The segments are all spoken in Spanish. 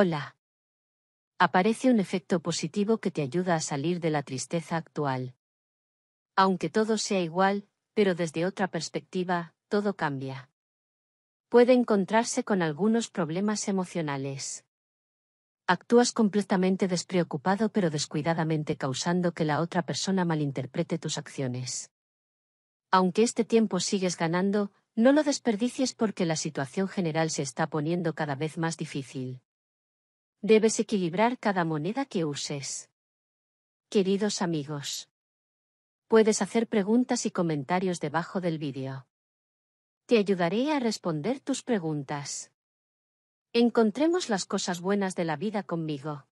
Hola. Aparece un efecto positivo que te ayuda a salir de la tristeza actual. Aunque todo sea igual, pero desde otra perspectiva, todo cambia. Puede encontrarse con algunos problemas emocionales. Actúas completamente despreocupado pero descuidadamente causando que la otra persona malinterprete tus acciones. Aunque este tiempo sigues ganando, no lo desperdicies porque la situación general se está poniendo cada vez más difícil. Debes equilibrar cada moneda que uses. Queridos amigos. Puedes hacer preguntas y comentarios debajo del vídeo. Te ayudaré a responder tus preguntas. Encontremos las cosas buenas de la vida conmigo.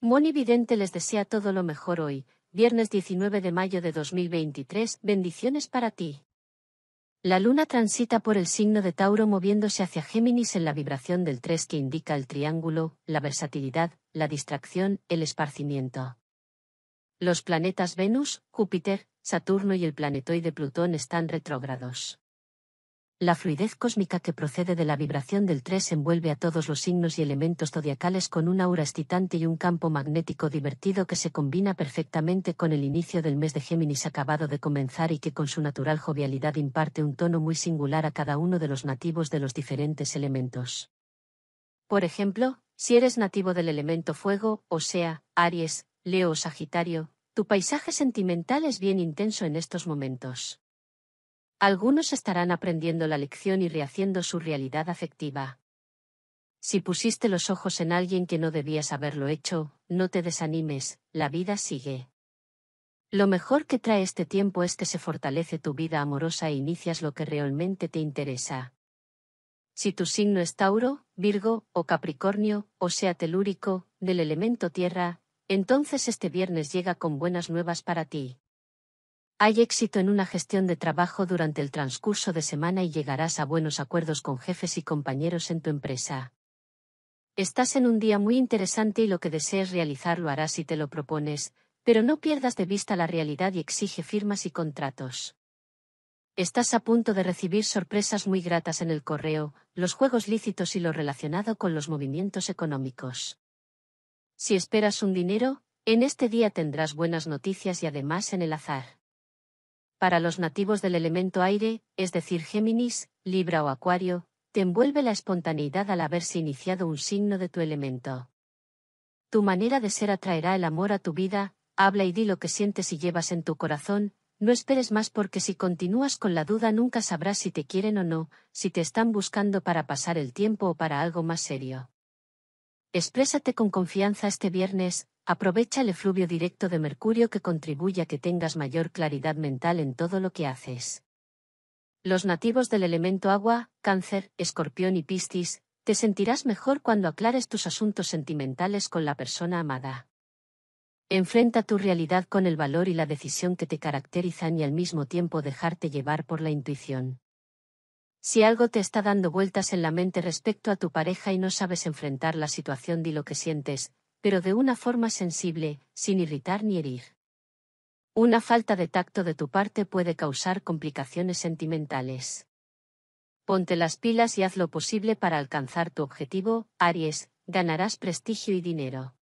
Moni Vidente les desea todo lo mejor hoy, Viernes 19 de mayo de 2023, bendiciones para ti. La luna transita por el signo de Tauro moviéndose hacia Géminis en la vibración del 3 que indica el triángulo, la versatilidad, la distracción, el esparcimiento. Los planetas Venus, Júpiter, Saturno y el planetoide Plutón están retrógrados. La fluidez cósmica que procede de la vibración del 3 envuelve a todos los signos y elementos zodiacales con una aura excitante y un campo magnético divertido que se combina perfectamente con el inicio del mes de Géminis acabado de comenzar y que con su natural jovialidad imparte un tono muy singular a cada uno de los nativos de los diferentes elementos. Por ejemplo, si eres nativo del elemento fuego, o sea, Aries, Leo o Sagitario, tu paisaje sentimental es bien intenso en estos momentos. Algunos estarán aprendiendo la lección y rehaciendo su realidad afectiva. Si pusiste los ojos en alguien que no debías haberlo hecho, no te desanimes, la vida sigue. Lo mejor que trae este tiempo es que se fortalece tu vida amorosa e inicias lo que realmente te interesa. Si tu signo es Tauro, Virgo o Capricornio, o sea telúrico, del elemento tierra, entonces este viernes llega con buenas nuevas para ti. Hay éxito en una gestión de trabajo durante el transcurso de semana y llegarás a buenos acuerdos con jefes y compañeros en tu empresa. Estás en un día muy interesante y lo que desees realizar lo harás si te lo propones, pero no pierdas de vista la realidad y exige firmas y contratos. Estás a punto de recibir sorpresas muy gratas en el correo, los juegos lícitos y lo relacionado con los movimientos económicos. Si esperas un dinero, en este día tendrás buenas noticias y además en el azar. Para los nativos del elemento aire, es decir Géminis, Libra o Acuario, te envuelve la espontaneidad al haberse iniciado un signo de tu elemento. Tu manera de ser atraerá el amor a tu vida, habla y di lo que sientes y llevas en tu corazón, no esperes más porque si continúas con la duda nunca sabrás si te quieren o no, si te están buscando para pasar el tiempo o para algo más serio. Exprésate con confianza este viernes, Aprovecha el efluvio directo de Mercurio que contribuye a que tengas mayor claridad mental en todo lo que haces. Los nativos del elemento agua, cáncer, escorpión y piscis, te sentirás mejor cuando aclares tus asuntos sentimentales con la persona amada. Enfrenta tu realidad con el valor y la decisión que te caracterizan y al mismo tiempo dejarte llevar por la intuición. Si algo te está dando vueltas en la mente respecto a tu pareja y no sabes enfrentar la situación, di lo que sientes, pero de una forma sensible, sin irritar ni herir. Una falta de tacto de tu parte puede causar complicaciones sentimentales. Ponte las pilas y haz lo posible para alcanzar tu objetivo, Aries, ganarás prestigio y dinero.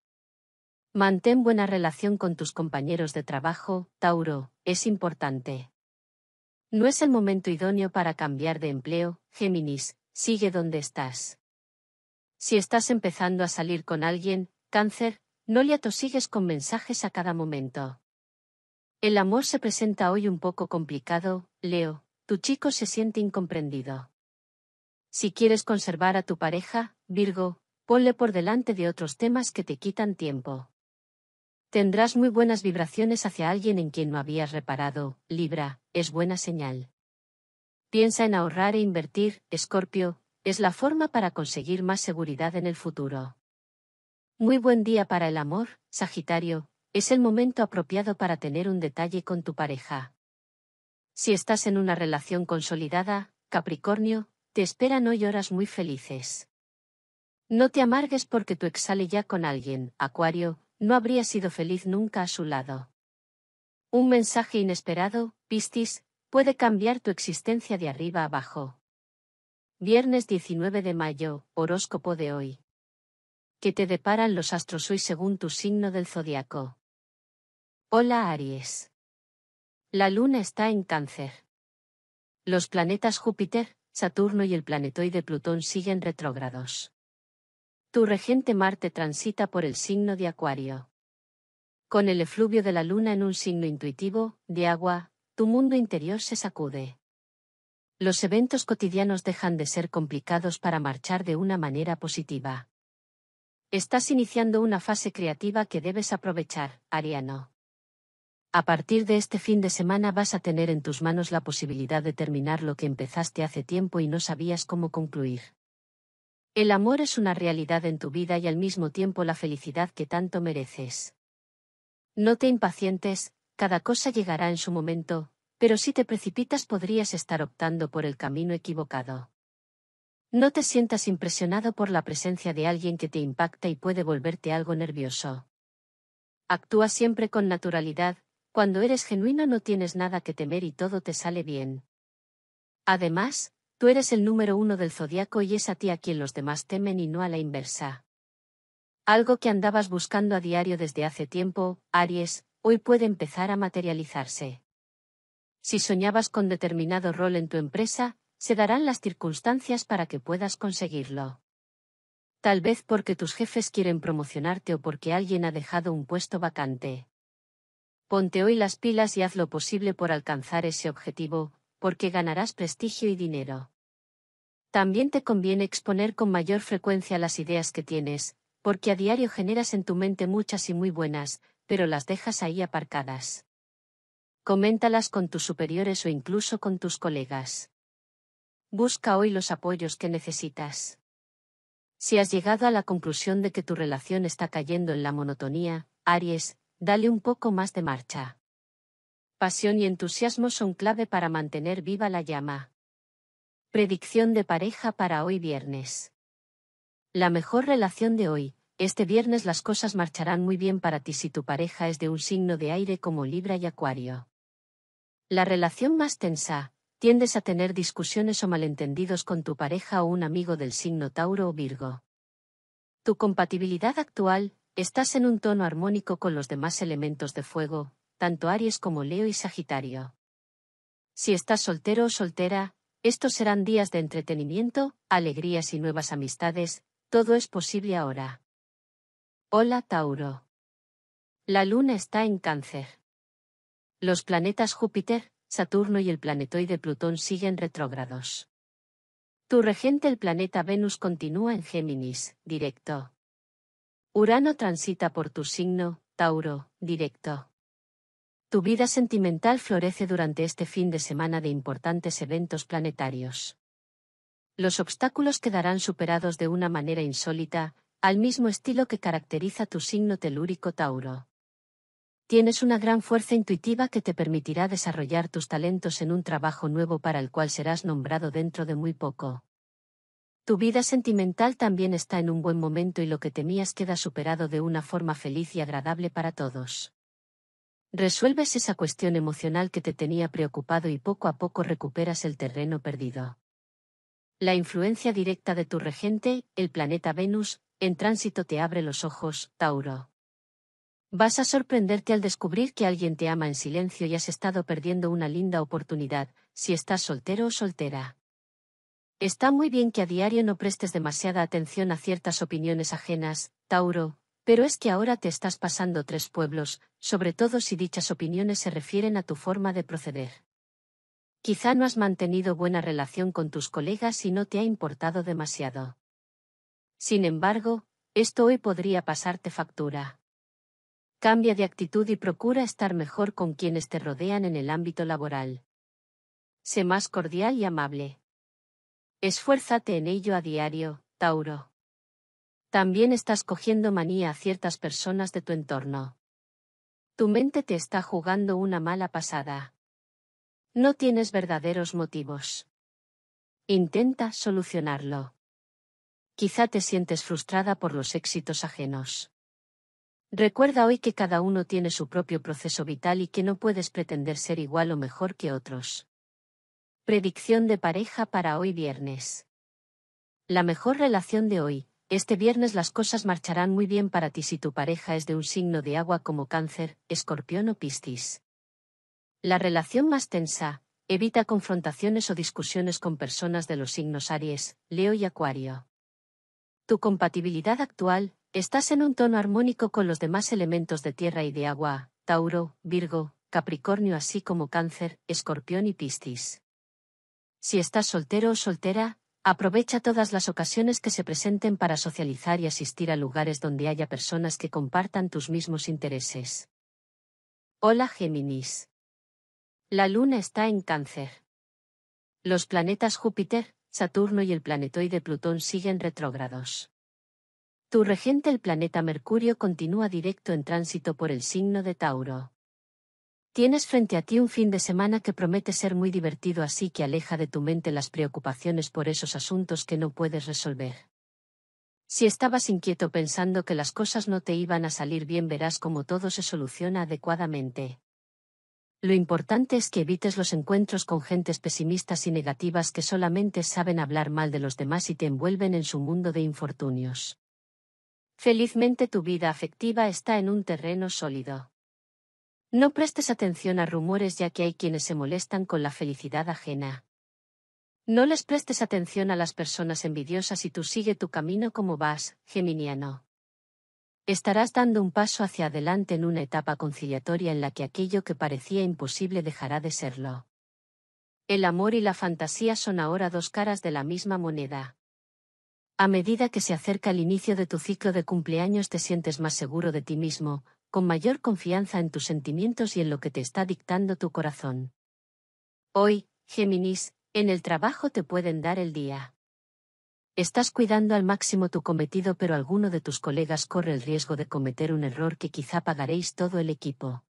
Mantén buena relación con tus compañeros de trabajo, Tauro, es importante. No es el momento idóneo para cambiar de empleo, Géminis, sigue donde estás. Si estás empezando a salir con alguien, Cáncer, no le atosigues con mensajes a cada momento. El amor se presenta hoy un poco complicado, Leo, tu chico se siente incomprendido. Si quieres conservar a tu pareja, Virgo, ponle por delante de otros temas que te quitan tiempo. Tendrás muy buenas vibraciones hacia alguien en quien no habías reparado, Libra, es buena señal. Piensa en ahorrar e invertir, Escorpio, es la forma para conseguir más seguridad en el futuro. Muy buen día para el amor, Sagitario, es el momento apropiado para tener un detalle con tu pareja. Si estás en una relación consolidada, Capricornio, te esperan hoy horas muy felices. No te amargues porque tu ex sale ya con alguien, Acuario, no habría sido feliz nunca a su lado. Un mensaje inesperado, Piscis, puede cambiar tu existencia de arriba abajo. Viernes 19 de mayo, horóscopo de hoy. Que te deparan los astros hoy según tu signo del zodiaco. Hola Aries. La luna está en cáncer. Los planetas Júpiter, Saturno y el planetoide Plutón siguen retrógrados. Tu regente Marte transita por el signo de Acuario. Con el efluvio de la luna en un signo intuitivo, de agua, tu mundo interior se sacude. Los eventos cotidianos dejan de ser complicados para marchar de una manera positiva. Estás iniciando una fase creativa que debes aprovechar, Ariano. A partir de este fin de semana vas a tener en tus manos la posibilidad de terminar lo que empezaste hace tiempo y no sabías cómo concluir. El amor es una realidad en tu vida y al mismo tiempo la felicidad que tanto mereces. No te impacientes, cada cosa llegará en su momento, pero si te precipitas podrías estar optando por el camino equivocado. No te sientas impresionado por la presencia de alguien que te impacta y puede volverte algo nervioso. Actúa siempre con naturalidad, cuando eres genuino no tienes nada que temer y todo te sale bien. Además, tú eres el número uno del zodiaco y es a ti a quien los demás temen y no a la inversa. Algo que andabas buscando a diario desde hace tiempo, Aries, hoy puede empezar a materializarse. Si soñabas con determinado rol en tu empresa, se darán las circunstancias para que puedas conseguirlo. Tal vez porque tus jefes quieren promocionarte o porque alguien ha dejado un puesto vacante. Ponte hoy las pilas y haz lo posible por alcanzar ese objetivo, porque ganarás prestigio y dinero. También te conviene exponer con mayor frecuencia las ideas que tienes, porque a diario generas en tu mente muchas y muy buenas, pero las dejas ahí aparcadas. Coméntalas con tus superiores o incluso con tus colegas. Busca hoy los apoyos que necesitas. Si has llegado a la conclusión de que tu relación está cayendo en la monotonía, Aries, dale un poco más de marcha. Pasión y entusiasmo son clave para mantener viva la llama. Predicción de pareja para hoy viernes. La mejor relación de hoy. Este viernes las cosas marcharán muy bien para ti si tu pareja es de un signo de aire como Libra y Acuario. La relación más tensa, tiendes a tener discusiones o malentendidos con tu pareja o un amigo del signo Tauro o Virgo. Tu compatibilidad actual, estás en un tono armónico con los demás elementos de fuego, tanto Aries como Leo y Sagitario. Si estás soltero o soltera, estos serán días de entretenimiento, alegrías y nuevas amistades, todo es posible ahora. Hola Tauro. La luna está en cáncer. Los planetas Júpiter, Saturno y el planetoide Plutón siguen retrógrados. Tu regente el planeta Venus continúa en Géminis, directo. Urano transita por tu signo, Tauro, directo. Tu vida sentimental florece durante este fin de semana de importantes eventos planetarios. Los obstáculos quedarán superados de una manera insólita, al mismo estilo que caracteriza tu signo telúrico Tauro. Tienes una gran fuerza intuitiva que te permitirá desarrollar tus talentos en un trabajo nuevo para el cual serás nombrado dentro de muy poco. Tu vida sentimental también está en un buen momento y lo que temías queda superado de una forma feliz y agradable para todos. Resuelves esa cuestión emocional que te tenía preocupado y poco a poco recuperas el terreno perdido. La influencia directa de tu regente, el planeta Venus, en tránsito te abre los ojos, Tauro. Vas a sorprenderte al descubrir que alguien te ama en silencio y has estado perdiendo una linda oportunidad, si estás soltero o soltera. Está muy bien que a diario no prestes demasiada atención a ciertas opiniones ajenas, Tauro, pero es que ahora te estás pasando tres pueblos, sobre todo si dichas opiniones se refieren a tu forma de proceder. Quizá no has mantenido buena relación con tus colegas y no te ha importado demasiado. Sin embargo, esto hoy podría pasarte factura. Cambia de actitud y procura estar mejor con quienes te rodean en el ámbito laboral. Sé más cordial y amable. Esfuérzate en ello a diario, Tauro. También estás cogiendo manía a ciertas personas de tu entorno. Tu mente te está jugando una mala pasada. No tienes verdaderos motivos. Intenta solucionarlo. Quizá te sientes frustrada por los éxitos ajenos. Recuerda hoy que cada uno tiene su propio proceso vital y que no puedes pretender ser igual o mejor que otros. Predicción de pareja para hoy viernes. La mejor relación de hoy, este viernes las cosas marcharán muy bien para ti si tu pareja es de un signo de agua como cáncer, escorpión o piscis. La relación más tensa, evita confrontaciones o discusiones con personas de los signos Aries, Leo y Acuario. Tu compatibilidad actual, estás en un tono armónico con los demás elementos de tierra y de agua, Tauro, Virgo, Capricornio así como Cáncer, Escorpión y Piscis. Si estás soltero o soltera, aprovecha todas las ocasiones que se presenten para socializar y asistir a lugares donde haya personas que compartan tus mismos intereses. Hola Géminis. La luna está en Cáncer. Los planetas Júpiter, Saturno y el planetoide Plutón siguen retrógrados. Tu regente el planeta Mercurio continúa directo en tránsito por el signo de Tauro. Tienes frente a ti un fin de semana que promete ser muy divertido así que aleja de tu mente las preocupaciones por esos asuntos que no puedes resolver. Si estabas inquieto pensando que las cosas no te iban a salir bien verás cómo todo se soluciona adecuadamente. Lo importante es que evites los encuentros con gentes pesimistas y negativas que solamente saben hablar mal de los demás y te envuelven en su mundo de infortunios. Felizmente tu vida afectiva está en un terreno sólido. No prestes atención a rumores ya que hay quienes se molestan con la felicidad ajena. No les prestes atención a las personas envidiosas y tú sigue tu camino como vas, Geminiano. Estarás dando un paso hacia adelante en una etapa conciliatoria en la que aquello que parecía imposible dejará de serlo. El amor y la fantasía son ahora dos caras de la misma moneda. A medida que se acerca el inicio de tu ciclo de cumpleaños te sientes más seguro de ti mismo, con mayor confianza en tus sentimientos y en lo que te está dictando tu corazón. Hoy, Géminis, en el trabajo te pueden dar el día. Estás cuidando al máximo tu cometido pero alguno de tus colegas corre el riesgo de cometer un error que quizá pagaréis todo el equipo.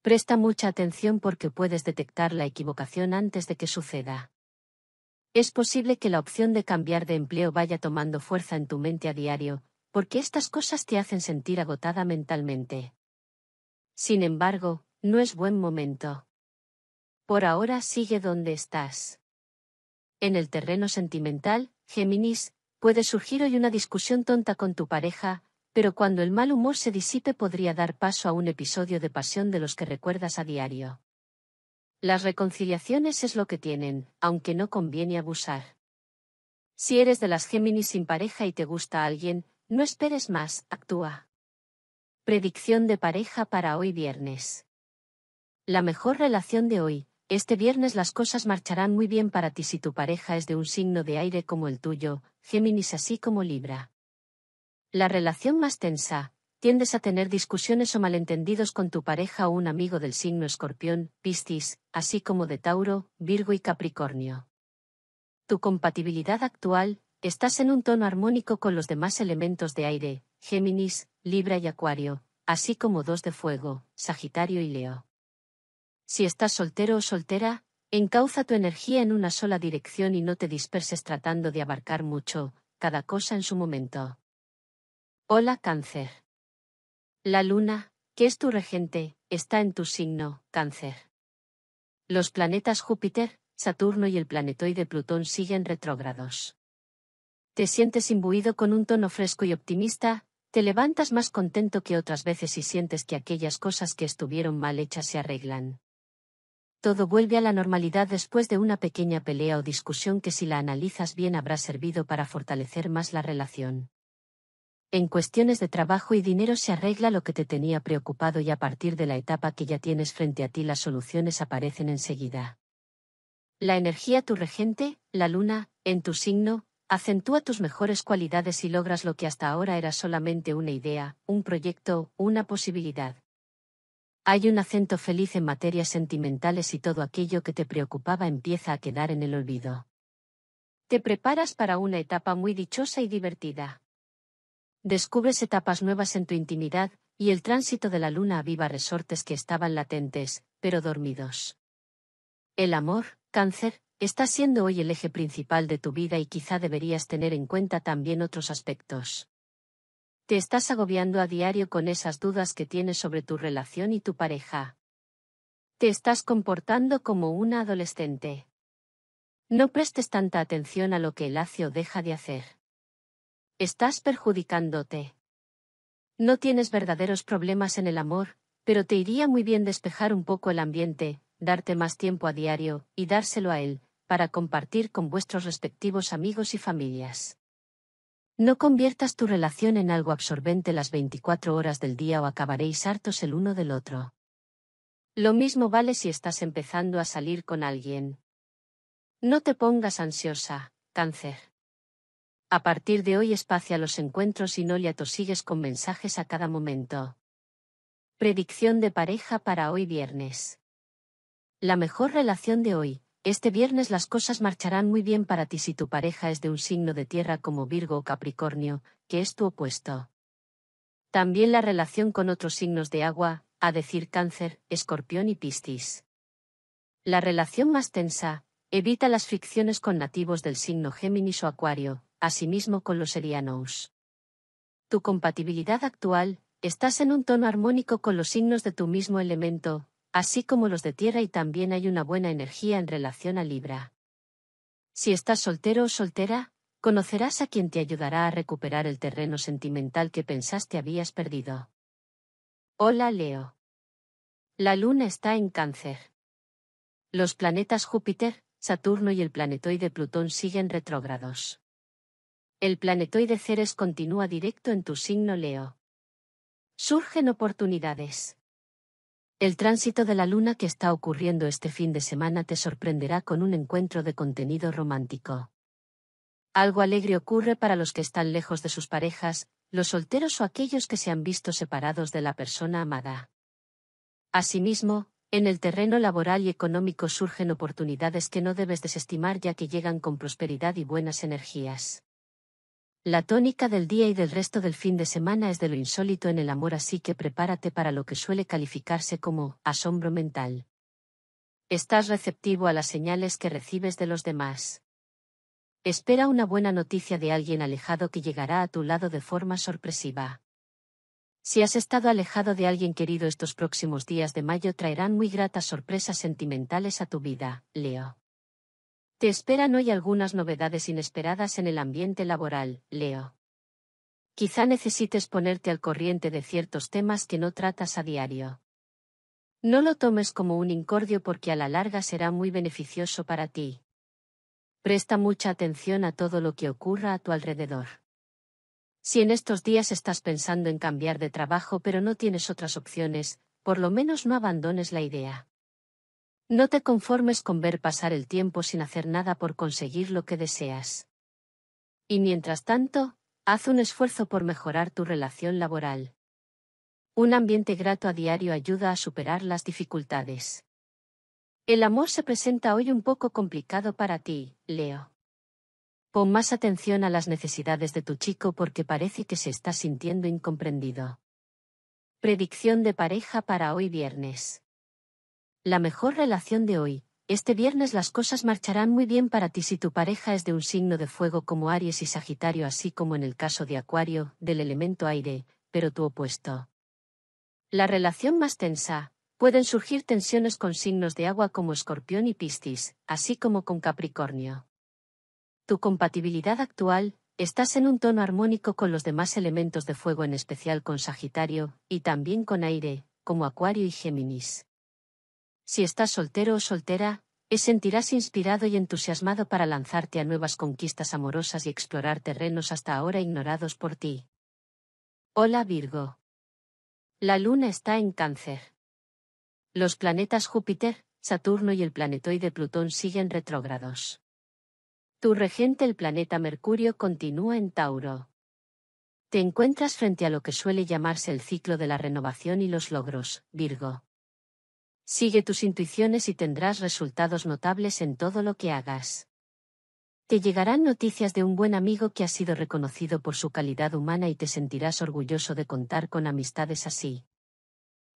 Presta mucha atención porque puedes detectar la equivocación antes de que suceda. Es posible que la opción de cambiar de empleo vaya tomando fuerza en tu mente a diario, porque estas cosas te hacen sentir agotada mentalmente. Sin embargo, no es buen momento. Por ahora sigue donde estás. En el terreno sentimental, Géminis, puede surgir hoy una discusión tonta con tu pareja, pero cuando el mal humor se disipe podría dar paso a un episodio de pasión de los que recuerdas a diario. Las reconciliaciones es lo que tienen, aunque no conviene abusar. Si eres de las Géminis sin pareja y te gusta alguien, no esperes más, actúa. Predicción de pareja para hoy viernes. La mejor relación de hoy. Este viernes las cosas marcharán muy bien para ti si tu pareja es de un signo de aire como el tuyo, Géminis así como Libra. La relación más tensa. Tiendes a tener discusiones o malentendidos con tu pareja o un amigo del signo escorpión, Piscis, así como de Tauro, Virgo y Capricornio. Tu compatibilidad actual, Estás en un tono armónico con los demás elementos de aire, Géminis, Libra y Acuario, así como dos de fuego, Sagitario y Leo. Si estás soltero o soltera, encauza tu energía en una sola dirección y no te disperses tratando de abarcar mucho, cada cosa en su momento. Hola Cáncer. La luna, que es tu regente, está en tu signo, Cáncer. Los planetas Júpiter, Saturno y el planetoide Plutón siguen retrógrados. Te sientes imbuido con un tono fresco y optimista, te levantas más contento que otras veces y sientes que aquellas cosas que estuvieron mal hechas se arreglan. Todo vuelve a la normalidad después de una pequeña pelea o discusión que si la analizas bien habrá servido para fortalecer más la relación. En cuestiones de trabajo y dinero se arregla lo que te tenía preocupado y a partir de la etapa que ya tienes frente a ti las soluciones aparecen enseguida. La energía tu regente, la luna, en tu signo, Acentúa tus mejores cualidades y logras lo que hasta ahora era solamente una idea, un proyecto, una posibilidad. Hay un acento feliz en materias sentimentales y todo aquello que te preocupaba empieza a quedar en el olvido. Te preparas para una etapa muy dichosa y divertida. Descubres etapas nuevas en tu intimidad, y el tránsito de la luna aviva resortes que estaban latentes, pero dormidos. El amor, cáncer, Está siendo hoy el eje principal de tu vida y quizá deberías tener en cuenta también otros aspectos. Te estás agobiando a diario con esas dudas que tienes sobre tu relación y tu pareja. Te estás comportando como una adolescente. No prestes tanta atención a lo que el acio deja de hacer. Estás perjudicándote. No tienes verdaderos problemas en el amor, pero te iría muy bien despejar un poco el ambiente, darte más tiempo a diario, y dárselo a él, para compartir con vuestros respectivos amigos y familias. No conviertas tu relación en algo absorbente las 24 horas del día o acabaréis hartos el uno del otro. Lo mismo vale si estás empezando a salir con alguien. No te pongas ansiosa, cáncer. A partir de hoy espacia los encuentros y no le atosigues con mensajes a cada momento. Predicción de pareja para hoy viernes. La mejor relación de hoy. Este viernes las cosas marcharán muy bien para ti si tu pareja es de un signo de tierra como Virgo o Capricornio, que es tu opuesto. También la relación con otros signos de agua, a decir Cáncer, Escorpión y Piscis. La relación más tensa, evita las fricciones con nativos del signo Géminis o Acuario, asimismo con los erianos. Tu compatibilidad actual, estás en un tono armónico con los signos de tu mismo elemento, así como los de tierra y también hay una buena energía en relación a Libra. Si estás soltero o soltera, conocerás a quien te ayudará a recuperar el terreno sentimental que pensaste habías perdido. Hola Leo. La luna está en cáncer. Los planetas Júpiter, Saturno y el planetoide Plutón siguen retrógrados. El planetoide Ceres continúa directo en tu signo Leo. Surgen oportunidades. El tránsito de la luna que está ocurriendo este fin de semana te sorprenderá con un encuentro de contenido romántico. Algo alegre ocurre para los que están lejos de sus parejas, los solteros o aquellos que se han visto separados de la persona amada. Asimismo, en el terreno laboral y económico surgen oportunidades que no debes desestimar ya que llegan con prosperidad y buenas energías. La tónica del día y del resto del fin de semana es de lo insólito en el amor, así que prepárate para lo que suele calificarse como asombro mental. Estás receptivo a las señales que recibes de los demás. Espera una buena noticia de alguien alejado que llegará a tu lado de forma sorpresiva. Si has estado alejado de alguien querido estos próximos días de mayo traerán muy gratas sorpresas sentimentales a tu vida, Leo. Te esperan hoy algunas novedades inesperadas en el ambiente laboral, Leo. Quizá necesites ponerte al corriente de ciertos temas que no tratas a diario. No lo tomes como un incordio porque a la larga será muy beneficioso para ti. Presta mucha atención a todo lo que ocurra a tu alrededor. Si en estos días estás pensando en cambiar de trabajo pero no tienes otras opciones, por lo menos no abandones la idea. No te conformes con ver pasar el tiempo sin hacer nada por conseguir lo que deseas. Y mientras tanto, haz un esfuerzo por mejorar tu relación laboral. Un ambiente grato a diario ayuda a superar las dificultades. El amor se presenta hoy un poco complicado para ti, Leo. Pon más atención a las necesidades de tu chico porque parece que se está sintiendo incomprendido. Predicción de pareja para hoy viernes. La mejor relación de hoy. Este viernes las cosas marcharán muy bien para ti si tu pareja es de un signo de fuego como Aries y Sagitario, así como en el caso de Acuario, del elemento aire, pero tu opuesto. La relación más tensa. Pueden surgir tensiones con signos de agua como Escorpión y Piscis, así como con Capricornio. Tu compatibilidad actual, estás en un tono armónico con los demás elementos de fuego, en especial con Sagitario, y también con aire, como Acuario y Géminis. Si estás soltero o soltera, es sentirás inspirado y entusiasmado para lanzarte a nuevas conquistas amorosas y explorar terrenos hasta ahora ignorados por ti. Hola Virgo. La luna está en cáncer. Los planetas Júpiter, Saturno y el planetoide Plutón siguen retrógrados. Tu regente el planeta Mercurio continúa en Tauro. Te encuentras frente a lo que suele llamarse el ciclo de la renovación y los logros, Virgo. Sigue tus intuiciones y tendrás resultados notables en todo lo que hagas. Te llegarán noticias de un buen amigo que ha sido reconocido por su calidad humana y te sentirás orgulloso de contar con amistades así.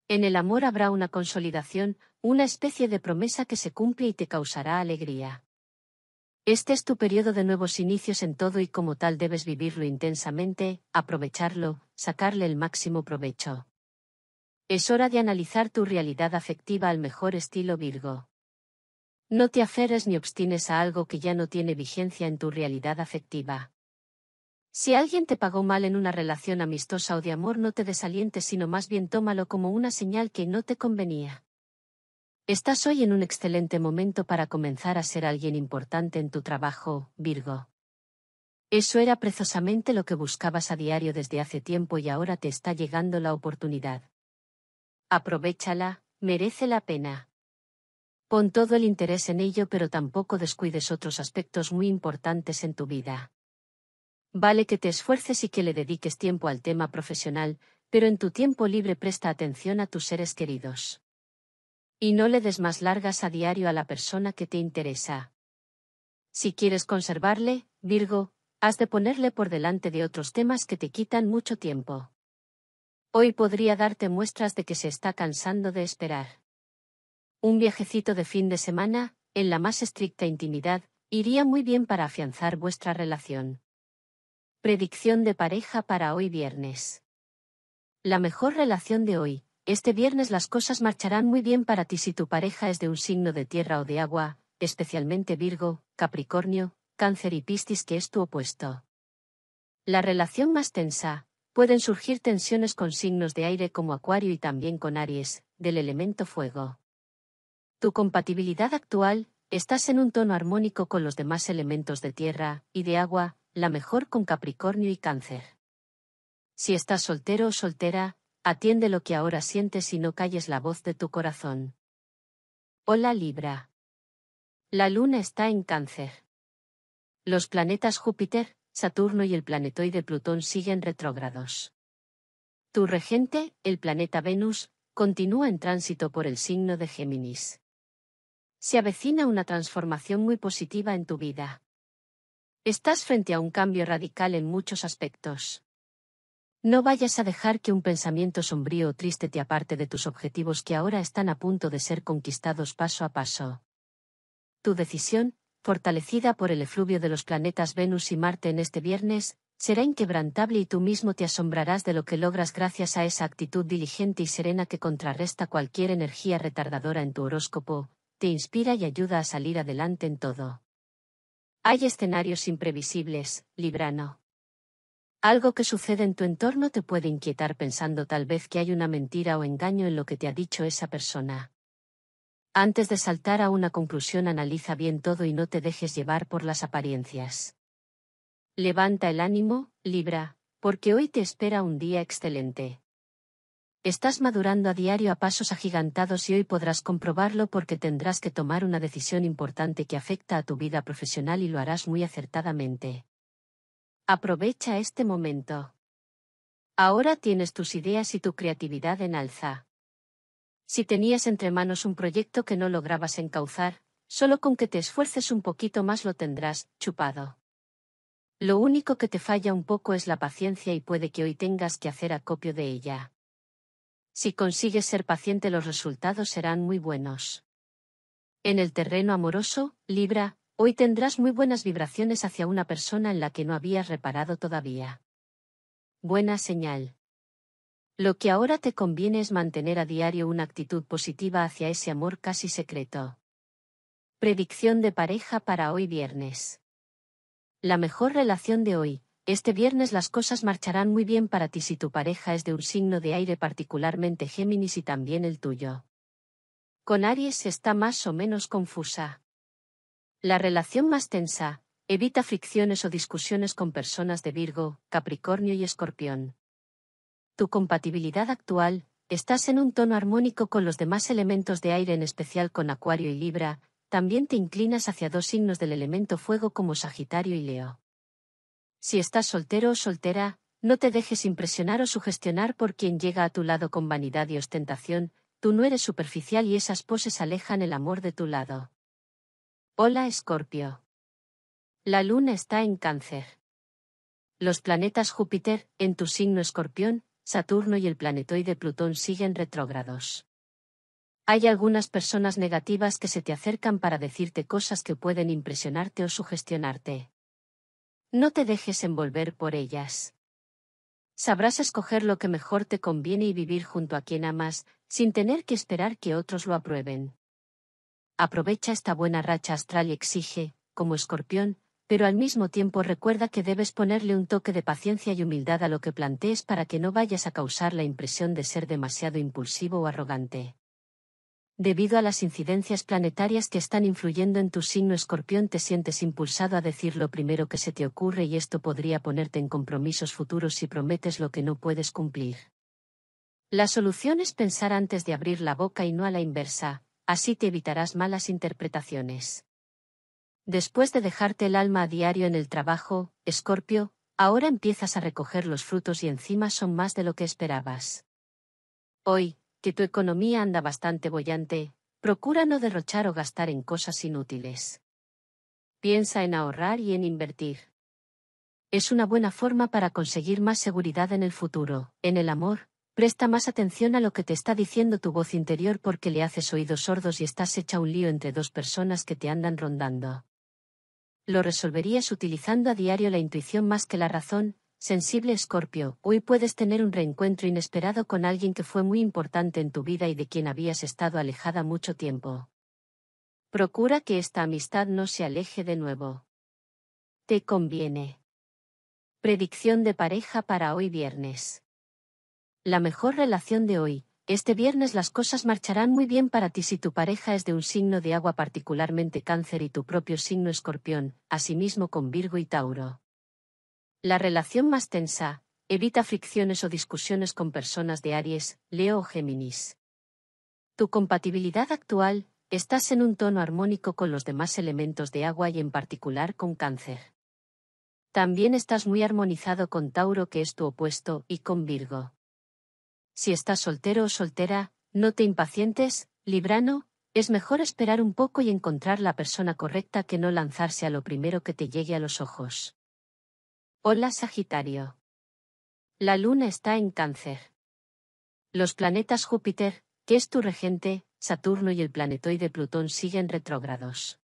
En el amor habrá una consolidación, una especie de promesa que se cumple y te causará alegría. Este es tu periodo de nuevos inicios en todo y como tal debes vivirlo intensamente, aprovecharlo, sacarle el máximo provecho. Es hora de analizar tu realidad afectiva al mejor estilo Virgo. No te aferres ni obstines a algo que ya no tiene vigencia en tu realidad afectiva. Si alguien te pagó mal en una relación amistosa o de amor, no te desalientes, sino más bien tómalo como una señal que no te convenía. Estás hoy en un excelente momento para comenzar a ser alguien importante en tu trabajo, Virgo. Eso era precisamente lo que buscabas a diario desde hace tiempo y ahora te está llegando la oportunidad. Aprovechala, merece la pena. Pon todo el interés en ello pero tampoco descuides otros aspectos muy importantes en tu vida. Vale que te esfuerces y que le dediques tiempo al tema profesional, pero en tu tiempo libre presta atención a tus seres queridos. Y no le des más largas a diario a la persona que te interesa. Si quieres conservarle, Virgo, has de ponerle por delante de otros temas que te quitan mucho tiempo. Hoy podría darte muestras de que se está cansando de esperar. Un viajecito de fin de semana, en la más estricta intimidad, iría muy bien para afianzar vuestra relación. Predicción de pareja para hoy viernes. La mejor relación de hoy. Este viernes las cosas marcharán muy bien para ti si tu pareja es de un signo de tierra o de agua, especialmente Virgo, Capricornio, Cáncer y Piscis que es tu opuesto. La relación más tensa. Pueden surgir tensiones con signos de aire como Acuario y también con Aries, del elemento fuego. Tu compatibilidad actual, estás en un tono armónico con los demás elementos de tierra y de agua, la mejor con Capricornio y Cáncer. Si estás soltero o soltera, atiende lo que ahora sientes y no calles la voz de tu corazón. Hola Libra. La luna está en Cáncer. Los planetas Júpiter, Saturno y el planetoide Plutón siguen retrógrados. Tu regente, el planeta Venus, continúa en tránsito por el signo de Géminis. Se avecina una transformación muy positiva en tu vida. Estás frente a un cambio radical en muchos aspectos. No vayas a dejar que un pensamiento sombrío o triste te aparte de tus objetivos que ahora están a punto de ser conquistados paso a paso. Tu decisión, fortalecida por el efluvio de los planetas Venus y Marte en este viernes, será inquebrantable y tú mismo te asombrarás de lo que logras gracias a esa actitud diligente y serena que contrarresta cualquier energía retardadora en tu horóscopo, te inspira y ayuda a salir adelante en todo. Hay escenarios imprevisibles, Librano. Algo que sucede en tu entorno te puede inquietar pensando tal vez que hay una mentira o engaño en lo que te ha dicho esa persona. Antes de saltar a una conclusión analiza bien todo y no te dejes llevar por las apariencias. Levanta el ánimo, Libra, porque hoy te espera un día excelente. Estás madurando a diario a pasos agigantados y hoy podrás comprobarlo porque tendrás que tomar una decisión importante que afecta a tu vida profesional y lo harás muy acertadamente. Aprovecha este momento. Ahora tienes tus ideas y tu creatividad en alza. Si tenías entre manos un proyecto que no lograbas encauzar, solo con que te esfuerces un poquito más lo tendrás, chupado. Lo único que te falla un poco es la paciencia y puede que hoy tengas que hacer acopio de ella. Si consigues ser paciente los resultados serán muy buenos. En el terreno amoroso, Libra, hoy tendrás muy buenas vibraciones hacia una persona en la que no habías reparado todavía. Buena señal. Lo que ahora te conviene es mantener a diario una actitud positiva hacia ese amor casi secreto. Predicción de pareja para hoy viernes. La mejor relación de hoy, este viernes las cosas marcharán muy bien para ti si tu pareja es de un signo de aire particularmente Géminis y también el tuyo. Con Aries está más o menos confusa. La relación más tensa, evita fricciones o discusiones con personas de Virgo, Capricornio y Escorpión. Tu compatibilidad actual, estás en un tono armónico con los demás elementos de aire en especial con Acuario y Libra, también te inclinas hacia dos signos del elemento fuego como Sagitario y Leo. Si estás soltero o soltera, no te dejes impresionar o sugestionar por quien llega a tu lado con vanidad y ostentación, tú no eres superficial y esas poses alejan el amor de tu lado. Hola Escorpio. La luna está en cáncer. Los planetas Júpiter, en tu signo escorpión, Saturno y el planetoide Plutón siguen retrógrados. Hay algunas personas negativas que se te acercan para decirte cosas que pueden impresionarte o sugestionarte. No te dejes envolver por ellas. Sabrás escoger lo que mejor te conviene y vivir junto a quien amas, sin tener que esperar que otros lo aprueben. Aprovecha esta buena racha astral y exige, como escorpión, pero al mismo tiempo recuerda que debes ponerle un toque de paciencia y humildad a lo que plantees para que no vayas a causar la impresión de ser demasiado impulsivo o arrogante. Debido a las incidencias planetarias que están influyendo en tu signo escorpión te sientes impulsado a decir lo primero que se te ocurre y esto podría ponerte en compromisos futuros si prometes lo que no puedes cumplir. La solución es pensar antes de abrir la boca y no a la inversa, así te evitarás malas interpretaciones. Después de dejarte el alma a diario en el trabajo, Escorpio, ahora empiezas a recoger los frutos y encima son más de lo que esperabas. Hoy, que tu economía anda bastante bollante, procura no derrochar o gastar en cosas inútiles. Piensa en ahorrar y en invertir. Es una buena forma para conseguir más seguridad en el futuro. En el amor, presta más atención a lo que te está diciendo tu voz interior porque le haces oídos sordos y estás hecha un lío entre dos personas que te andan rondando. Lo resolverías utilizando a diario la intuición más que la razón, Sensible Escorpio, hoy puedes tener un reencuentro inesperado con alguien que fue muy importante en tu vida y de quien habías estado alejada mucho tiempo. Procura que esta amistad no se aleje de nuevo. Te conviene. Predicción de pareja para hoy viernes. La mejor relación de hoy. Este viernes las cosas marcharán muy bien para ti si tu pareja es de un signo de agua particularmente cáncer y tu propio signo escorpión, asimismo con Virgo y Tauro. La relación más tensa, evita fricciones o discusiones con personas de Aries, Leo o Géminis. Tu compatibilidad actual, estás en un tono armónico con los demás elementos de agua y en particular con Cáncer. También estás muy armonizado con Tauro que es tu opuesto y con Virgo. Si estás soltero o soltera, no te impacientes, Librano, es mejor esperar un poco y encontrar la persona correcta que no lanzarse a lo primero que te llegue a los ojos. Hola Sagitario. La luna está en cáncer. Los planetas Júpiter, que es tu regente, Saturno y el planetoide Plutón siguen retrógrados.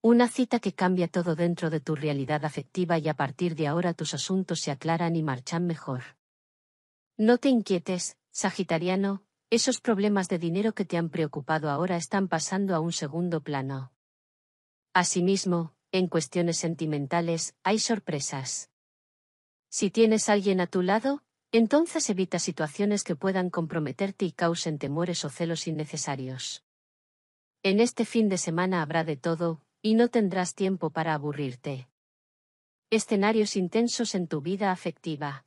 Una cita que cambia todo dentro de tu realidad afectiva y a partir de ahora tus asuntos se aclaran y marchan mejor. No te inquietes, Sagitariano, esos problemas de dinero que te han preocupado ahora están pasando a un segundo plano. Asimismo, en cuestiones sentimentales, hay sorpresas. Si tienes alguien a tu lado, entonces evita situaciones que puedan comprometerte y causen temores o celos innecesarios. En este fin de semana habrá de todo, y no tendrás tiempo para aburrirte. Escenarios intensos en tu vida afectiva.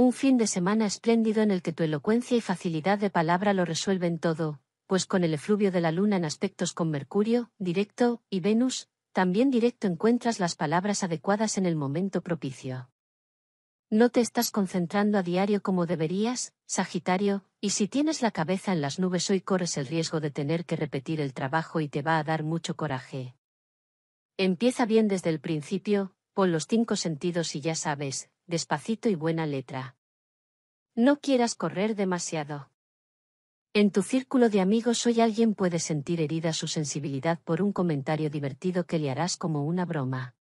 Un fin de semana espléndido en el que tu elocuencia y facilidad de palabra lo resuelven todo, pues con el efluvio de la luna en aspectos con Mercurio, directo, y Venus, también directo encuentras las palabras adecuadas en el momento propicio. No te estás concentrando a diario como deberías, Sagitario, y si tienes la cabeza en las nubes hoy corres el riesgo de tener que repetir el trabajo y te va a dar mucho coraje. Empieza bien desde el principio, pon los cinco sentidos y ya sabes, despacito y buena letra. No quieras correr demasiado. En tu círculo de amigos hoy alguien puede sentir herida su sensibilidad por un comentario divertido que le harás como una broma.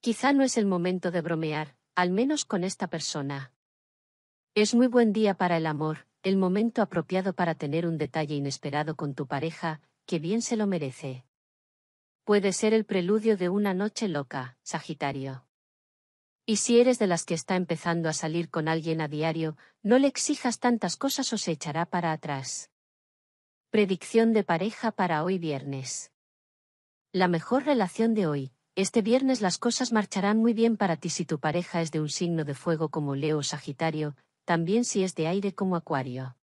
Quizá no es el momento de bromear, al menos con esta persona. Es muy buen día para el amor, el momento apropiado para tener un detalle inesperado con tu pareja, que bien se lo merece. Puede ser el preludio de una noche loca, Sagitario. Y si eres de las que está empezando a salir con alguien a diario, no le exijas tantas cosas o se echará para atrás. Predicción de pareja para hoy viernes. La mejor relación de hoy. Este viernes las cosas marcharán muy bien para ti si tu pareja es de un signo de fuego como Leo o Sagitario, también si es de aire como Acuario.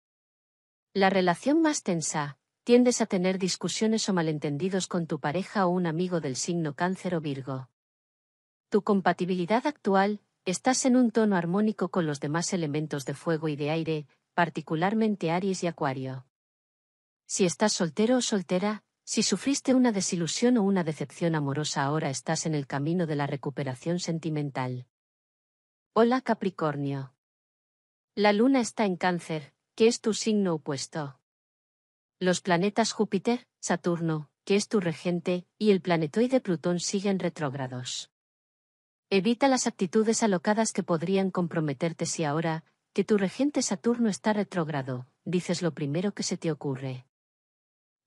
La relación más tensa, tiendes a tener discusiones o malentendidos con tu pareja o un amigo del signo Cáncer o Virgo. Tu compatibilidad actual, estás en un tono armónico con los demás elementos de fuego y de aire, particularmente Aries y Acuario. Si estás soltero o soltera, si sufriste una desilusión o una decepción amorosa ahora estás en el camino de la recuperación sentimental. Hola Capricornio. La luna está en cáncer, que es tu signo opuesto. Los planetas Júpiter, Saturno, que es tu regente, y el planetoide Plutón siguen retrógrados. Evita las actitudes alocadas que podrían comprometerte si ahora, que tu regente Saturno está retrógrado, dices lo primero que se te ocurre.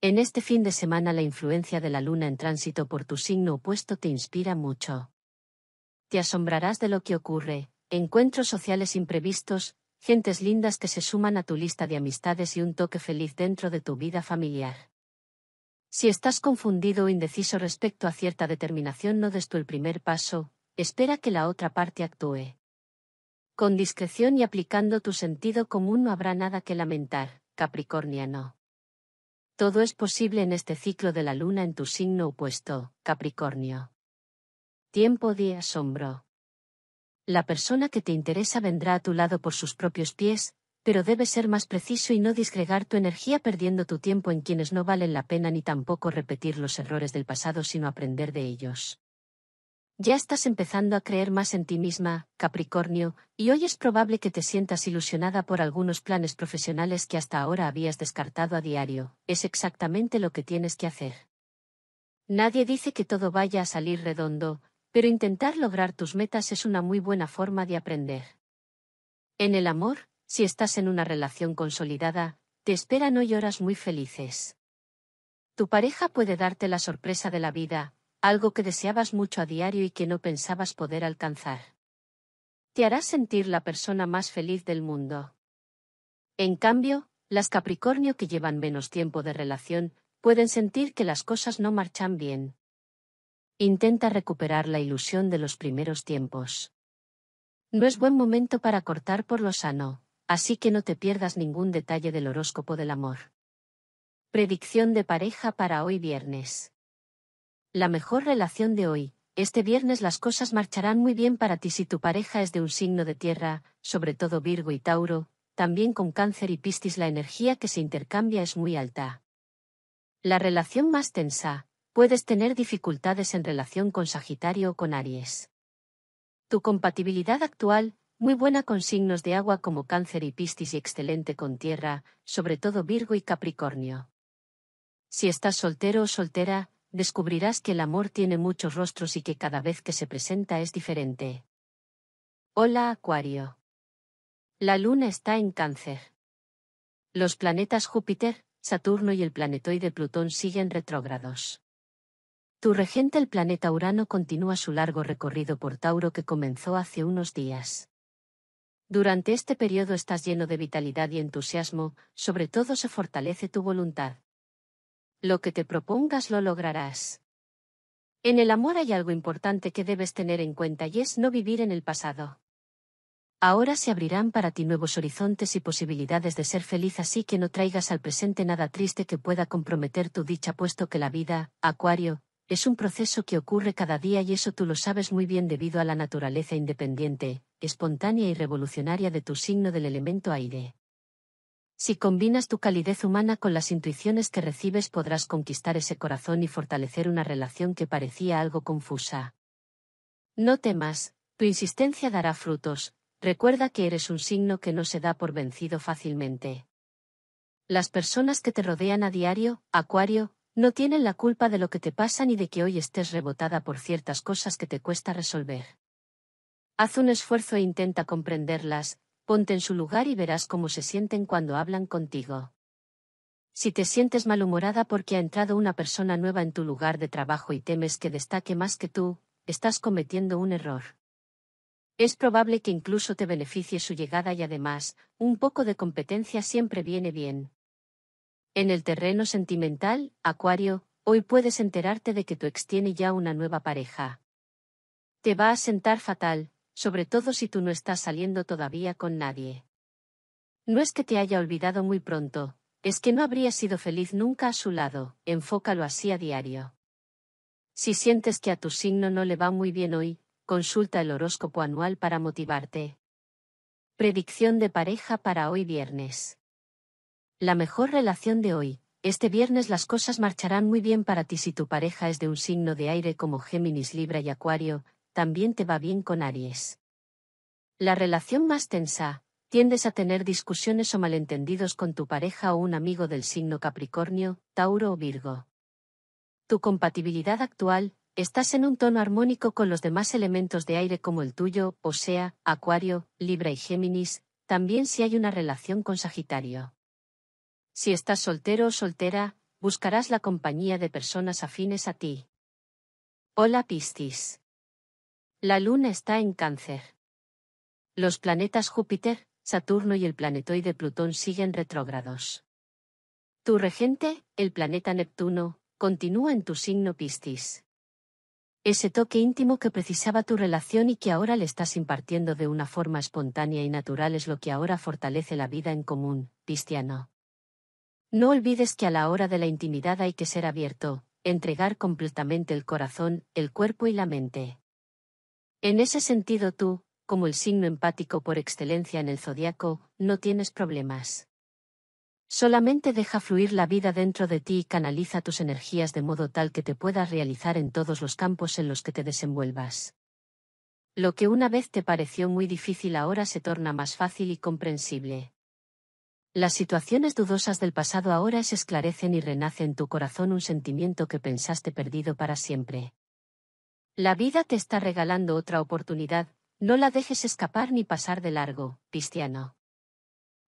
En este fin de semana la influencia de la luna en tránsito por tu signo opuesto te inspira mucho. Te asombrarás de lo que ocurre, encuentros sociales imprevistos, gentes lindas que se suman a tu lista de amistades y un toque feliz dentro de tu vida familiar. Si estás confundido o indeciso respecto a cierta determinación, no des tú el primer paso, espera que la otra parte actúe. Con discreción y aplicando tu sentido común no habrá nada que lamentar, Capricorniano. Todo es posible en este ciclo de la luna en tu signo opuesto, Capricornio. Tiempo de asombro. La persona que te interesa vendrá a tu lado por sus propios pies, pero debes ser más preciso y no disgregar tu energía perdiendo tu tiempo en quienes no valen la pena ni tampoco repetir los errores del pasado sino aprender de ellos. Ya estás empezando a creer más en ti misma, Capricornio, y hoy es probable que te sientas ilusionada por algunos planes profesionales que hasta ahora habías descartado a diario. Es exactamente lo que tienes que hacer. Nadie dice que todo vaya a salir redondo, pero intentar lograr tus metas es una muy buena forma de aprender. En el amor, si estás en una relación consolidada, te esperan hoy horas muy felices. Tu pareja puede darte la sorpresa de la vida, algo que deseabas mucho a diario y que no pensabas poder alcanzar. Te hará sentir la persona más feliz del mundo. En cambio, las Capricornio que llevan menos tiempo de relación, pueden sentir que las cosas no marchan bien. Intenta recuperar la ilusión de los primeros tiempos. No es buen momento para cortar por lo sano, así que no te pierdas ningún detalle del horóscopo del amor. Predicción de pareja para hoy viernes. La mejor relación de hoy. Este viernes las cosas marcharán muy bien para ti si tu pareja es de un signo de tierra, sobre todo Virgo y Tauro, también con cáncer y pistis la energía que se intercambia es muy alta. La relación más tensa, puedes tener dificultades en relación con Sagitario o con Aries. Tu compatibilidad actual, muy buena con signos de agua como cáncer y pistis y excelente con tierra, sobre todo Virgo y Capricornio. Si estás soltero o soltera, descubrirás que el amor tiene muchos rostros y que cada vez que se presenta es diferente. Hola Acuario. La luna está en cáncer. Los planetas Júpiter, Saturno y el planetoide Plutón siguen retrógrados. Tu regente el planeta Urano continúa su largo recorrido por Tauro que comenzó hace unos días. Durante este periodo estás lleno de vitalidad y entusiasmo, sobre todo se fortalece tu voluntad. Lo que te propongas lo lograrás. En el amor hay algo importante que debes tener en cuenta y es no vivir en el pasado. Ahora se abrirán para ti nuevos horizontes y posibilidades de ser feliz así que no traigas al presente nada triste que pueda comprometer tu dicha puesto que la vida, Acuario, es un proceso que ocurre cada día y eso tú lo sabes muy bien debido a la naturaleza independiente, espontánea y revolucionaria de tu signo del elemento aire. Si combinas tu calidez humana con las intuiciones que recibes podrás conquistar ese corazón y fortalecer una relación que parecía algo confusa. No temas, tu insistencia dará frutos, recuerda que eres un signo que no se da por vencido fácilmente. Las personas que te rodean a diario, Acuario, no tienen la culpa de lo que te pasa ni de que hoy estés rebotada por ciertas cosas que te cuesta resolver. Haz un esfuerzo e intenta comprenderlas, ponte en su lugar y verás cómo se sienten cuando hablan contigo. Si te sientes malhumorada porque ha entrado una persona nueva en tu lugar de trabajo y temes que destaque más que tú, estás cometiendo un error. Es probable que incluso te beneficie su llegada y además, un poco de competencia siempre viene bien. En el terreno sentimental, Acuario, hoy puedes enterarte de que tu ex tiene ya una nueva pareja. Te va a sentar fatal, sobre todo si tú no estás saliendo todavía con nadie. No es que te haya olvidado muy pronto, es que no habrías sido feliz nunca a su lado, enfócalo así a diario. Si sientes que a tu signo no le va muy bien hoy, consulta el horóscopo anual para motivarte. Predicción de pareja para hoy viernes. La mejor relación de hoy. Este viernes las cosas marcharán muy bien para ti si tu pareja es de un signo de aire como Géminis, Libra y Acuario, también te va bien con Aries. La relación más tensa, tiendes a tener discusiones o malentendidos con tu pareja o un amigo del signo Capricornio, Tauro o Virgo. Tu compatibilidad actual, estás en un tono armónico con los demás elementos de aire como el tuyo, o sea, Acuario, Libra y Géminis, también si hay una relación con Sagitario. Si estás soltero o soltera, buscarás la compañía de personas afines a ti. Hola Piscis. La luna está en cáncer. Los planetas Júpiter, Saturno y el planetoide Plutón siguen retrógrados. Tu regente, el planeta Neptuno, continúa en tu signo Piscis. Ese toque íntimo que precisaba tu relación y que ahora le estás impartiendo de una forma espontánea y natural es lo que ahora fortalece la vida en común, Pistiano. No olvides que a la hora de la intimidad hay que ser abierto, entregar completamente el corazón, el cuerpo y la mente. En ese sentido tú, como el signo empático por excelencia en el zodiaco, no tienes problemas. Solamente deja fluir la vida dentro de ti y canaliza tus energías de modo tal que te puedas realizar en todos los campos en los que te desenvuelvas. Lo que una vez te pareció muy difícil ahora se torna más fácil y comprensible. Las situaciones dudosas del pasado ahora se esclarecen y renace en tu corazón un sentimiento que pensaste perdido para siempre. La vida te está regalando otra oportunidad, no la dejes escapar ni pasar de largo, Pistiano.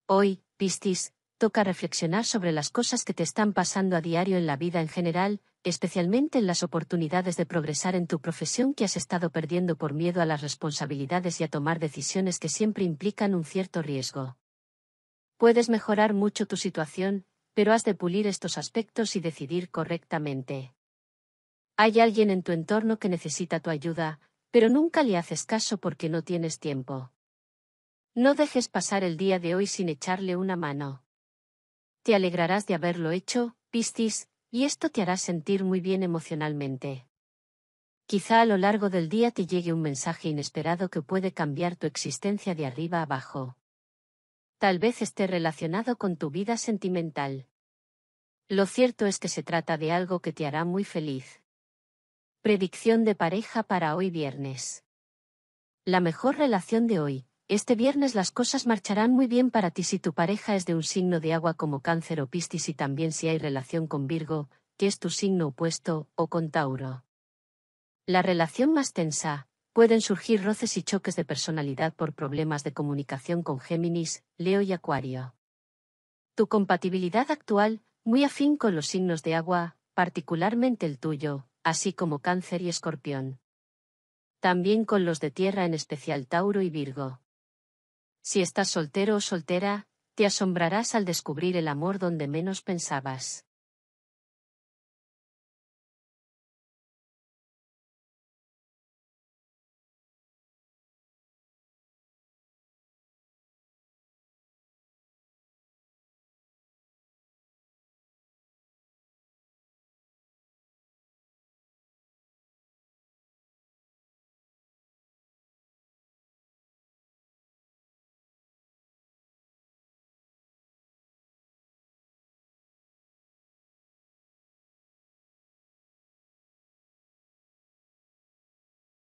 Hoy, Pistis, toca reflexionar sobre las cosas que te están pasando a diario en la vida en general, especialmente en las oportunidades de progresar en tu profesión que has estado perdiendo por miedo a las responsabilidades y a tomar decisiones que siempre implican un cierto riesgo. Puedes mejorar mucho tu situación, pero has de pulir estos aspectos y decidir correctamente. Hay alguien en tu entorno que necesita tu ayuda, pero nunca le haces caso porque no tienes tiempo. No dejes pasar el día de hoy sin echarle una mano. Te alegrarás de haberlo hecho, Piscis, y esto te hará sentir muy bien emocionalmente. Quizá a lo largo del día te llegue un mensaje inesperado que puede cambiar tu existencia de arriba abajo. Tal vez esté relacionado con tu vida sentimental. Lo cierto es que se trata de algo que te hará muy feliz. Predicción de pareja para hoy viernes. La mejor relación de hoy, este viernes las cosas marcharán muy bien para ti si tu pareja es de un signo de agua como cáncer o piscis y también si hay relación con Virgo, que es tu signo opuesto, o con Tauro. La relación más tensa, pueden surgir roces y choques de personalidad por problemas de comunicación con Géminis, Leo y Acuario. Tu compatibilidad actual, muy afín con los signos de agua, particularmente el tuyo, así como Cáncer y Escorpión. También con los de tierra en especial Tauro y Virgo. Si estás soltero o soltera, te asombrarás al descubrir el amor donde menos pensabas.